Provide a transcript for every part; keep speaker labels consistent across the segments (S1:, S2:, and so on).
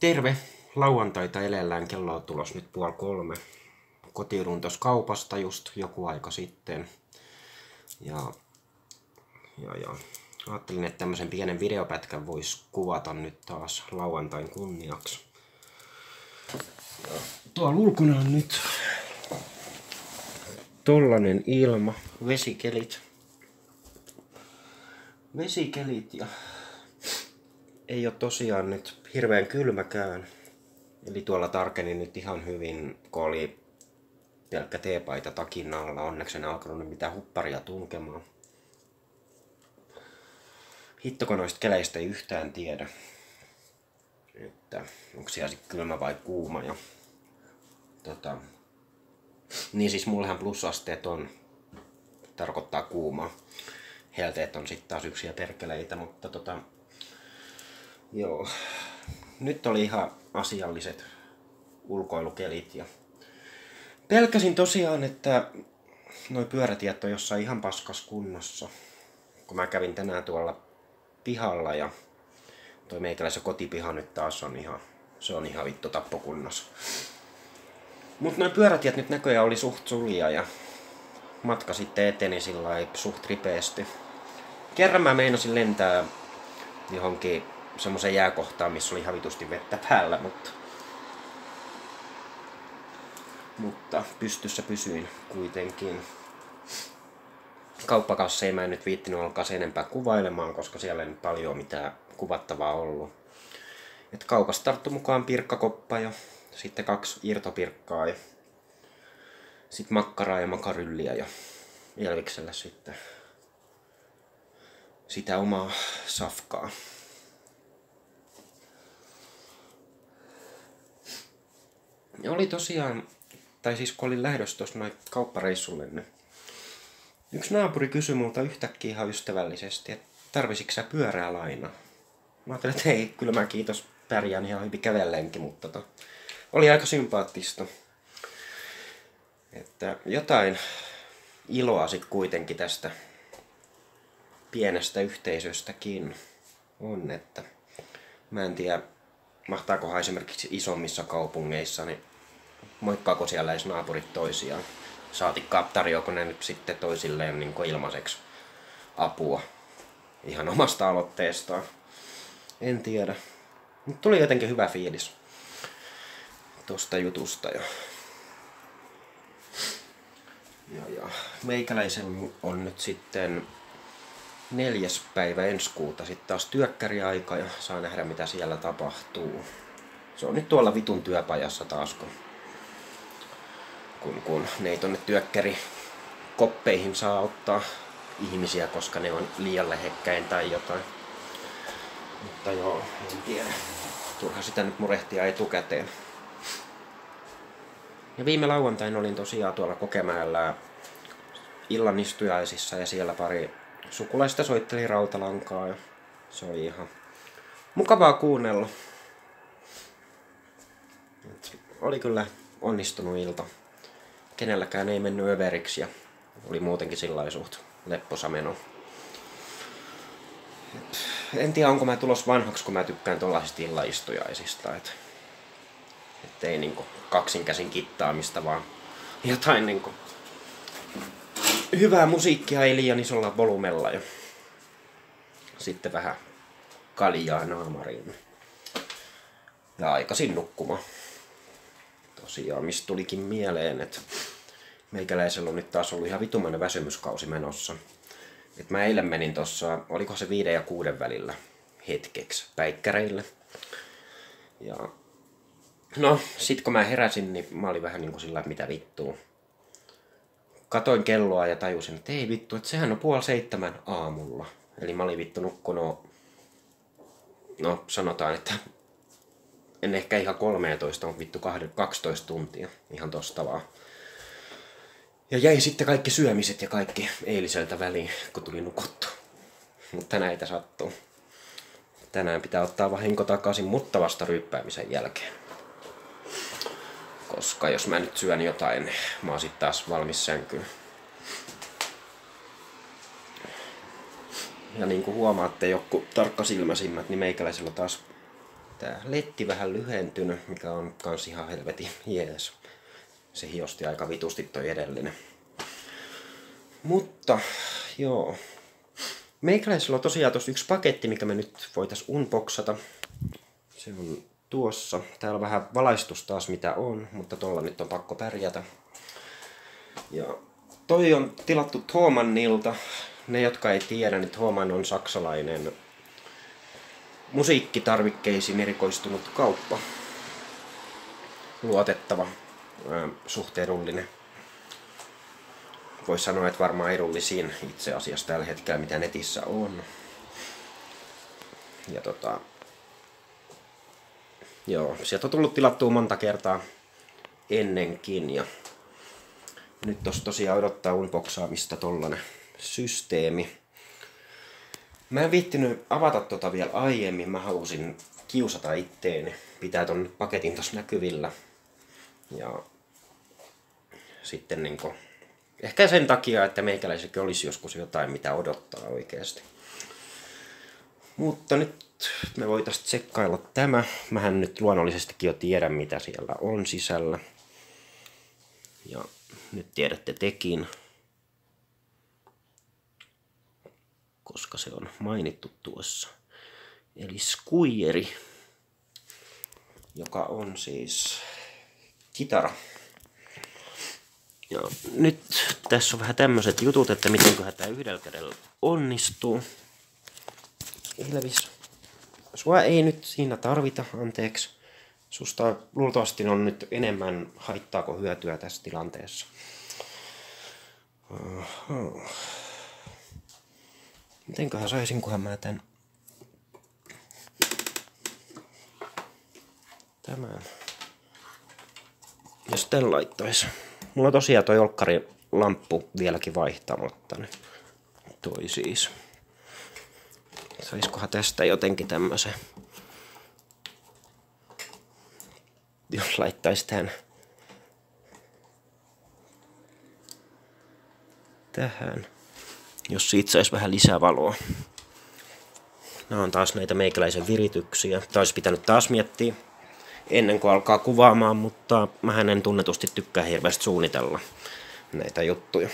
S1: Terve! Lauantaita elellään, kello on tulos nyt puoli kolme. Kotiudun tuossa kaupasta just joku aika sitten. Ja, ja, ja ajattelin, että tämmöisen pienen videopätkän voisi kuvata nyt taas lauantain kunniaksi. Ja tuolla ulkona on nyt tollanen ilma, vesikelit. Vesikelit ja ei ole tosiaan nyt hirveän kylmäkään. Eli tuolla tarkenin nyt ihan hyvin, kun oli pelkkä teepaita takin alla. Onneksi en alkanut mitään hupparia tunkemaan. Hitto, noista keleistä ei yhtään tiedä, että onko siellä sitten kylmä vai kuuma. Ja, tota, niin siis mullehan plusasteet on, tarkoittaa kuumaa. Helteet on sitten taas yksiä perkeleitä, mutta tota, Joo. Nyt oli ihan asialliset ulkoilukelit ja pelkäsin tosiaan, että noi pyörätiet on jossain ihan paskas kunnossa. Kun mä kävin tänään tuolla pihalla ja toi meikäläisen kotipiha nyt taas on ihan, se on ihan vittu tappokunnossa. Mut noin pyörätiet nyt näköjään oli suht sulia ja matka sitten eteni sillä suht ripeästi. Kerran mä meinasin lentää johonkin semmoisen jääkohtaan, missä oli havitusti vettä päällä, mutta, mutta pystyssä pysyin kuitenkin. Kauppakasseja mä en nyt viittinyt alkaa sen enempää kuvailemaan, koska siellä ei paljon mitään kuvattavaa ollut. Et kaupasta tarttu mukaan pirkkakoppa ja sitten kaksi irtopirkkaa ja sitten makkaraa ja makarylliä ja Elviksellä sitten sitä omaa safkaa. Oli tosiaan, tai siis kun olin lähdössä tuossa noin kauppareissulle, niin yksi naapuri kysyi multa yhtäkkiä ihan ystävällisesti, että tarvisitko sä pyörää lainaa? Mä ajattelin, että hei, kyllä mä kiitos pärjään ihan hyvin kävellenkin, mutta to, oli aika sympaattista. Että jotain iloa sitten kuitenkin tästä pienestä yhteisöstäkin on, että mä en tiedä, mahtaakohan esimerkiksi isommissa kaupungeissa, niin moikkaako siellä edes naapurit toisiaan? Saatikkaa tarjoako ne nyt sitten toisilleen niin ilmaiseksi apua ihan omasta aloitteestaan. En tiedä. Mutta tuli jotenkin hyvä fiilis tosta jutusta. Ja, ja, ja meikäläisen on nyt sitten neljäs päivä ensi kuuta sitten taas työkkäriaika ja saa nähdä mitä siellä tapahtuu. Se on nyt tuolla vitun työpajassa taas, kun, kun, kun ne ei tonne työkkäri koppeihin saa ottaa ihmisiä, koska ne on liian lähekkäin tai jotain. Mutta joo, en tiedä. Turha sitä nyt murehtia etukäteen. Ja viime lauantain olin tosiaan tuolla Kokemäellä illan istujaisissa ja siellä pari sukulaista soitteli rautalankaa ja se oli ihan mukavaa kuunnella. Et oli kyllä onnistunut ilta. Kenelläkään ei mennyt överiksi ja oli muutenkin sillä suht lepposa meno. Et en tiedä onko mä tulos vanhaksi kun mä tykkään tuollaisista illaistujaisista. Et, et ei niinku kaksinkäsin kittaamista vaan jotain niinku hyvää musiikkia ei liian isolla volumella ja sitten vähän kaljaa naamariin. Ja aikaisin nukkuma. Tosiaan, mistä tulikin mieleen, että meikäläisellä on nyt taas ollut ihan vitumainen väsymyskausi menossa. Et mä eilen menin tossa, oliko se viiden ja kuuden välillä hetkeksi päikkäreille. Ja no, sit kun mä heräsin, niin mä olin vähän niin kuin sillä, mitä vittua katoin kelloa ja tajusin, että ei vittu, että sehän on puoli seitsemän aamulla. Eli mä olin vittu nukkunut, no sanotaan, että en ehkä ihan 13, mutta vittu 12 tuntia. Ihan tosta vaan. Ja jäi sitten kaikki syömiset ja kaikki eiliseltä väliin, kun tuli nukuttu. Mutta näitä sattuu. Tänään pitää ottaa vahinko takaisin, mutta vasta ryppäämisen jälkeen koska jos mä nyt syön jotain, mä oon sit taas valmis sänkyyn. Ja niin kuin huomaatte, joku tarkkasilmäisimmät, niin meikäläisellä taas Tää letti vähän lyhentynyt, mikä on kans ihan helvetin jees. Se hiosti aika vitusti toi edellinen. Mutta, joo. Meikäläisellä on tosiaan tossa yksi paketti, mikä me nyt voitais unboxata. Se on tuossa. Täällä on vähän valaistus taas mitä on, mutta tuolla nyt on pakko pärjätä. Ja toi on tilattu Thomannilta. Ne, jotka ei tiedä, niin Thomann on saksalainen musiikkitarvikkeisiin erikoistunut kauppa. Luotettava, suht edullinen. Voisi sanoa, että varmaan edullisiin itse asiassa tällä hetkellä, mitä netissä on. Ja tota, joo, sieltä on tullut tilattua monta kertaa ennenkin ja nyt tos tosiaan odottaa unboxaamista tollanen systeemi. Mä en viittinyt avata tota vielä aiemmin, mä halusin kiusata itteeni. Pitää ton paketin tossa näkyvillä. Ja sitten niinku, ehkä sen takia, että meikäläisekin olisi joskus jotain, mitä odottaa oikeasti. Mutta nyt me voitaisiin tsekkailla tämä. Mähän nyt luonnollisestikin jo tiedän, mitä siellä on sisällä. Ja nyt tiedätte tekin. koska se on mainittu tuossa. Eli skuijeri, joka on siis kitara. Ja nyt tässä on vähän tämmöiset jutut, että miten tämä yhdellä kädellä onnistuu. Elvis. Sua ei nyt siinä tarvita, anteeksi. Susta luultavasti on nyt enemmän haittaako hyötyä tässä tilanteessa. Mitenköhän saisinkohan mä tän... Tämän. Jos tän laittaisi. Mulla tosiaan toi olkkari lamppu vieläkin vaihtamatta. Toi siis. Saiskohan tästä jotenkin tämmösen. Jos laittaisi tän tähän jos siitä saisi vähän lisää valoa. Nämä on taas näitä meikäläisen virityksiä. Tämä olisi pitänyt taas miettiä ennen kuin alkaa kuvaamaan, mutta mä en tunnetusti tykkää hirveästi suunnitella näitä juttuja.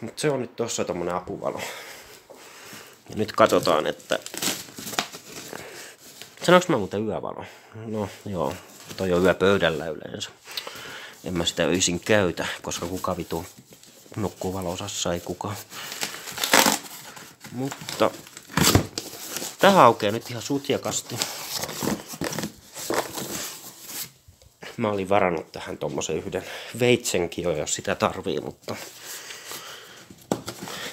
S1: Mutta se on nyt tossa tommonen apuvalo. Ja nyt katsotaan, että... Sanoinko mä muuten yövalo? No joo, toi on yöpöydällä yleensä. En mä sitä öisin käytä, koska kuka vitu nukkuu valosassa, ei kukaan. Mutta tähän aukeaa nyt ihan sutjakasti. Mä olin varannut tähän tommosen yhden veitsenkin jo, jos sitä tarvii, mutta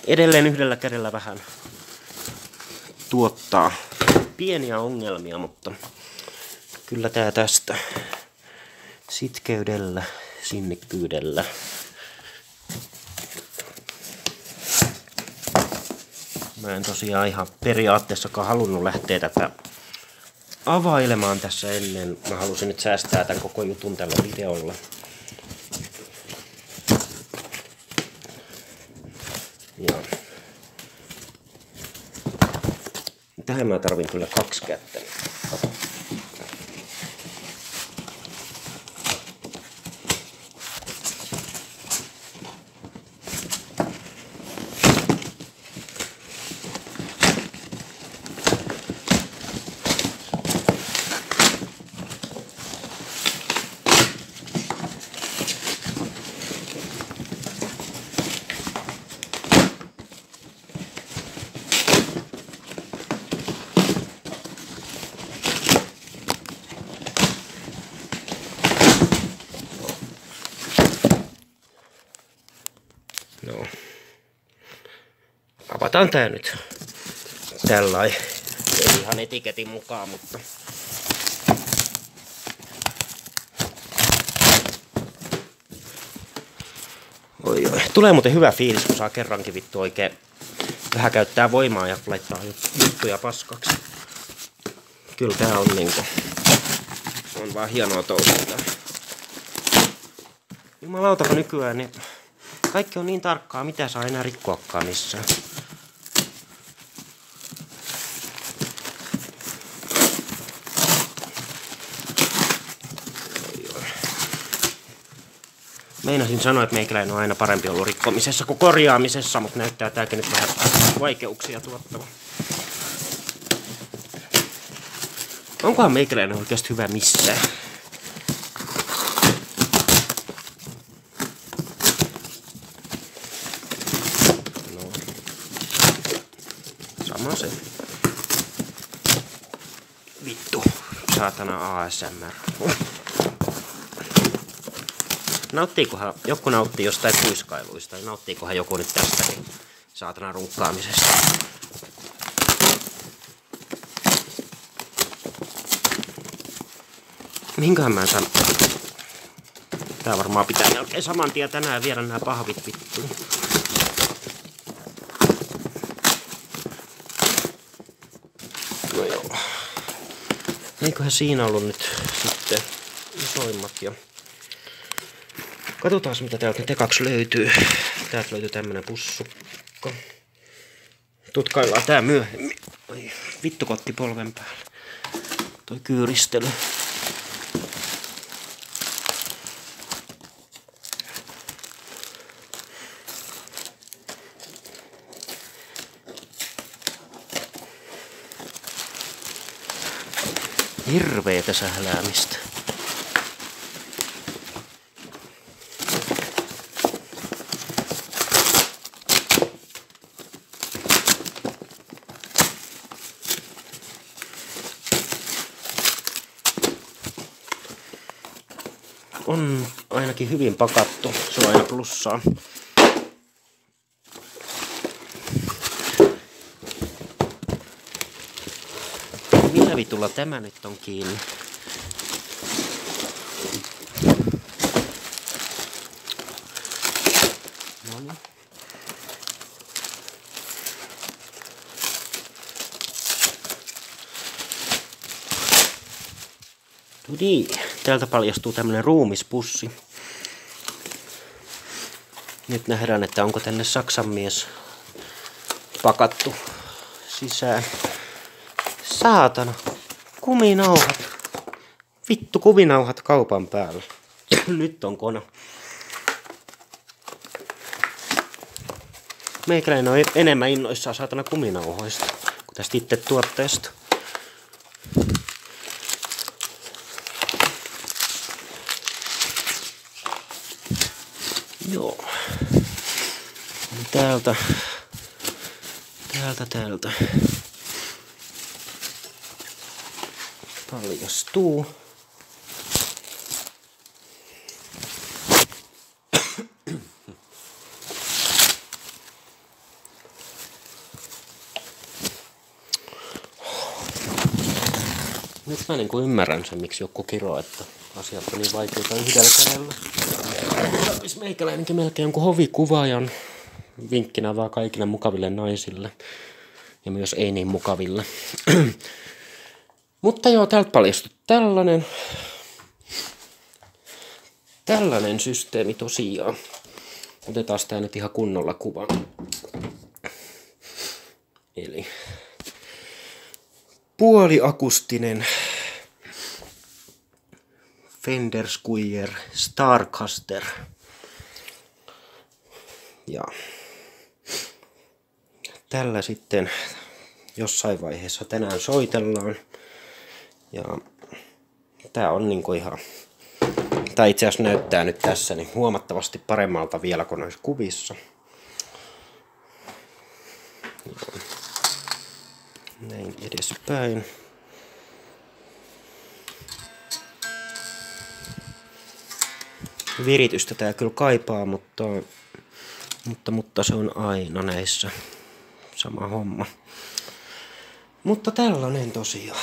S1: edelleen yhdellä kädellä vähän tuottaa pieniä ongelmia, mutta kyllä tää tästä sitkeydellä, sinnikkyydellä Mä en tosiaan ihan periaatteessakaan halunnut lähteä tätä availemaan tässä ennen. Mä halusin nyt säästää tämän koko jutun tällä videolla. Ja. Tähän mä tarvin kyllä kaksi kättä. Avataan tää nyt. Tällainen. Ei ihan etiketin mukaan, mutta... Oi, oi. Tulee muuten hyvä fiilis, kun saa kerrankin vittu oikein vähän käyttää voimaa ja laittaa juttuja paskaksi. Kyllä tää on niinku... On vaan hienoa touhua. Jumalauta, nykyään niin kaikki on niin tarkkaa, mitä saa enää rikkoakaan missään. Meinasin sanoa, että meikäläinen on aina parempi ollut rikkomisessa kuin korjaamisessa, mutta näyttää tääkin nyt vähän vaikeuksia tuottava. Onkohan meikäläinen oikeasti hyvä missään? No. Sama se. Vittu. Saatana ASMR. Nauttiikohan, joku nauttii jostain kuiskailuista, ja nauttiikohan joku nyt tästäkin saatana runkkaamisesta. Minkähän mä sanon? Tää varmaan pitää melkein saman tien tänään viedä nämä pahvit vittuun. No joo. Eiköhän siinä ollut nyt sitten isoimmat ja Katsotaan mitä täältä nyt ekaksi löytyy. Täältä löytyy tämmönen pussukka. Tutkaillaan tää myöhemmin. Oi, vittu kotti polven päälle. Toi kyyristely. Hirveetä sähläämistä. on ainakin hyvin pakattu. Se on aina plussaa. Millä vitulla tämä nyt on kiinni? No niin. Täältä paljastuu tämmönen ruumispussi. Nyt nähdään, että onko tänne Saksan mies pakattu sisään. Saatana. Kuminauhat. Vittu kuminauhat kaupan päällä. Nyt on kona. Meikäläinen on enemmän innoissaan saatana kuminauhoista kuin tästä itse tuotteesta. Joo. Täältä. Täältä, täältä. Paljastuu. Nyt mä niin kuin ymmärrän sen, miksi joku kiroo, että asiat on niin vaikeita yhdellä kädellä. Meikäläinenkin melkein jonkun hovikuvaajan vinkkinä vaan kaikille mukaville naisille. Ja myös ei niin mukaville. Mutta joo, täältä paljastui tällainen. Tällainen systeemi tosiaan. Otetaan tää nyt ihan kunnolla kuva. Eli puoliakustinen Fender Squire Starcaster. Ja tällä sitten jossain vaiheessa tänään soitellaan. Ja tää on niinku ihan, tää itse asiassa näyttää nyt tässä niin huomattavasti paremmalta vielä kuin noissa kuvissa. Näin edespäin. viritystä tää kyllä kaipaa, mutta, mutta, mutta se on aina näissä sama homma. Mutta tällainen tosiaan.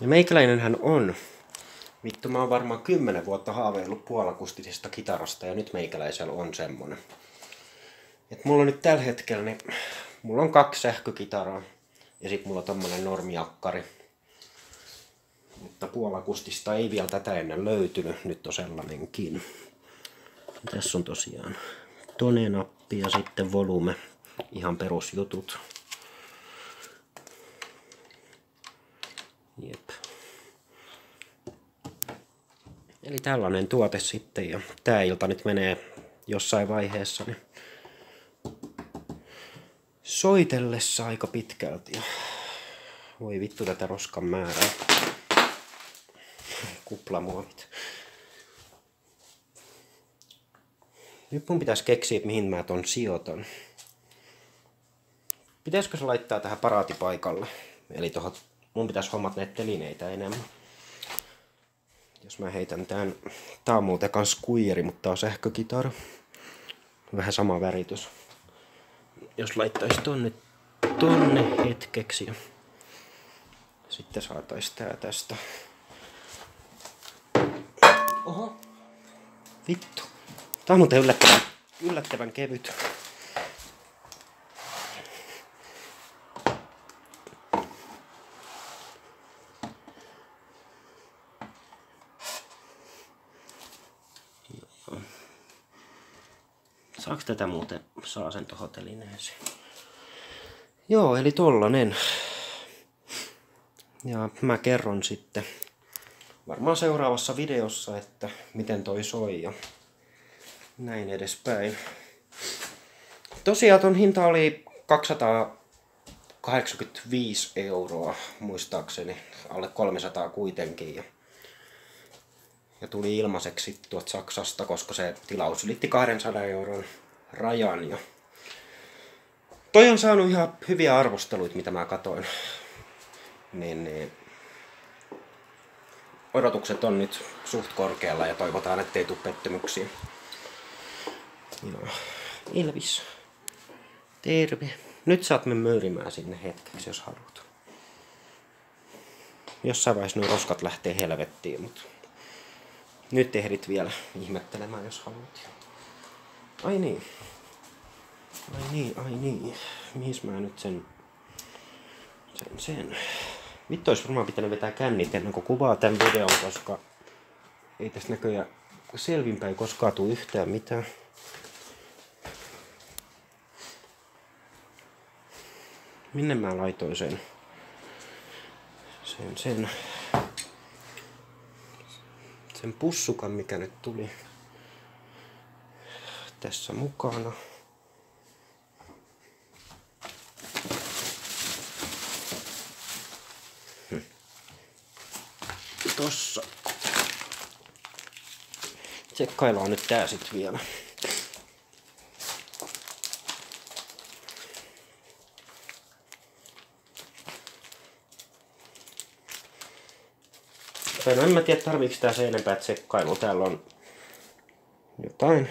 S1: Ja meikäläinenhän on. Vittu, mä oon varmaan kymmenen vuotta haaveillut puolakustisesta kitarasta ja nyt meikäläisellä on semmonen. Et mulla on nyt tällä hetkellä, niin mulla on kaksi sähkökitaraa ja sit mulla on tommonen normiakkari mutta puolakustista ei vielä tätä ennen löytynyt. Nyt on sellainenkin. Tässä on tosiaan tone-nappi ja sitten volume. Ihan perusjutut. Jep. Eli tällainen tuote sitten ja tää ilta nyt menee jossain vaiheessa niin soitellessa aika pitkälti. Voi vittu tätä roskan määrää. Kuplamuovit. Nyt mun pitäisi keksiä, mihin mä ton sijoitan. Pitäisikö se laittaa tähän paraatipaikalle? Eli tohon, mun pitäisi hommat näitä telineitä enemmän. Jos mä heitän tän, tää on muuten kans kuijeri, mutta on sähkökitara. Vähän sama väritys. Jos laittaisi tonne, tonne hetkeksi. Sitten saatais tää tästä. Oho. Vittu. Tää on muuten yllättävän, yllättävän kevyt. Saaks tätä muuten, saa sen telineeseen? Joo, eli tollanen. Ja mä kerron sitten varmaan seuraavassa videossa, että miten toi soi ja näin edespäin. Tosiaan ton hinta oli 285 euroa muistaakseni, alle 300 kuitenkin. Ja, ja tuli ilmaiseksi tuot Saksasta, koska se tilaus ylitti 200 euron rajan. Ja toi on saanut ihan hyviä arvosteluita, mitä mä katoin. Niin, niin odotukset on nyt suht korkealla ja toivotaan, ettei tule pettymyksiä. Joo. Ilvis. Terve. Nyt saat me möyrimään sinne hetkeksi, jos haluat. Jossain vaiheessa nuo roskat lähtee helvettiin, mutta nyt ehdit vielä ihmettelemään, jos haluat. Ai niin. Ai niin, ai niin. Mihin mä nyt sen... Sen, sen. Vittu olisi varmaan pitänyt vetää kännit ennen kuin kuvaa tämän videon, koska ei tässä näköjään selvinpäin koskaan tule yhtään mitään. Minne mä laitoin sen? Sen, sen, sen pussukan, mikä nyt tuli tässä mukana. Tossa. Tsekkaillaan nyt tää sit vielä. No en mä tiedä tarviiko tää se enempää tsekkailu. Täällä on jotain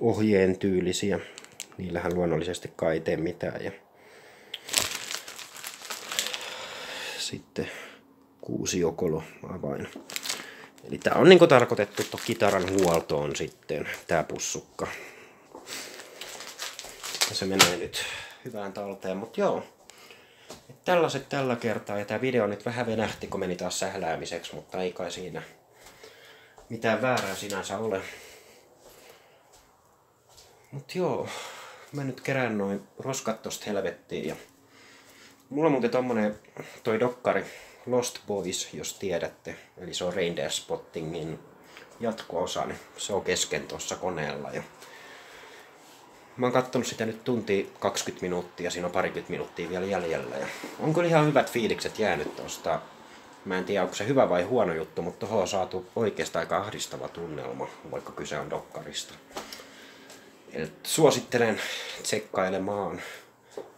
S1: ohjeen tyylisiä. Niillähän luonnollisesti kai tee mitään. Ja sitten kuusi jokolo avain. Eli tää on niinku tarkoitettu to kitaran huoltoon sitten, tää pussukka. Ja se menee nyt hyvään talteen, mutta joo. Tällaiset tällä kertaa, ja tämä video nyt vähän venähti, kun meni taas sähläämiseksi, mutta ei kai siinä mitään väärää sinänsä ole. Mut joo, mä nyt kerään noin roskat tosta helvettiin ja mulla on muuten tommonen toi dokkari Lost Boys, jos tiedätte. Eli se on Reindeer Spottingin jatko-osa, niin se on kesken tuossa koneella. Ja Mä oon kattonut sitä nyt tunti 20 minuuttia, siinä on parikymmentä minuuttia vielä jäljellä. Ja on kyllä ihan hyvät fiilikset jäänyt tosta. Mä en tiedä, onko se hyvä vai huono juttu, mutta tuohon on saatu oikeastaan aika ahdistava tunnelma, vaikka kyse on dokkarista. Eli suosittelen tsekkailemaan,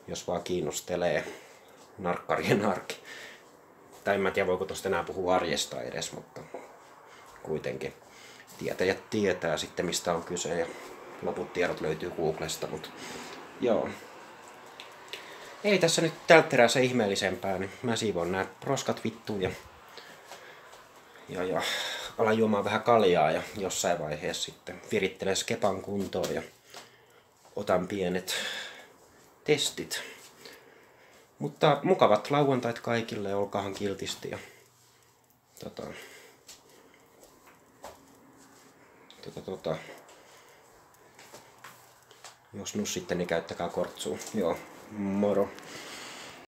S1: jos vaan kiinnostelee narkkarien arki. Tai en mä tiedä, voiko tosta enää puhua arjesta edes, mutta kuitenkin tietäjät tietää sitten, mistä on kyse. Ja loput tiedot löytyy Googlesta, mutta joo. Ei tässä nyt tältä se ihmeellisempää, niin mä siivon nämä roskat vittuun ja, ja, ja alan juomaan vähän kaljaa ja jossain vaiheessa sitten virittelen skepan kuntoon ja otan pienet testit. Mutta mukavat lauantait kaikille, olkaahan kiltisti ja tota, tota, tota, jos nyt sitten, niin käyttäkää kortsua. Joo, moro.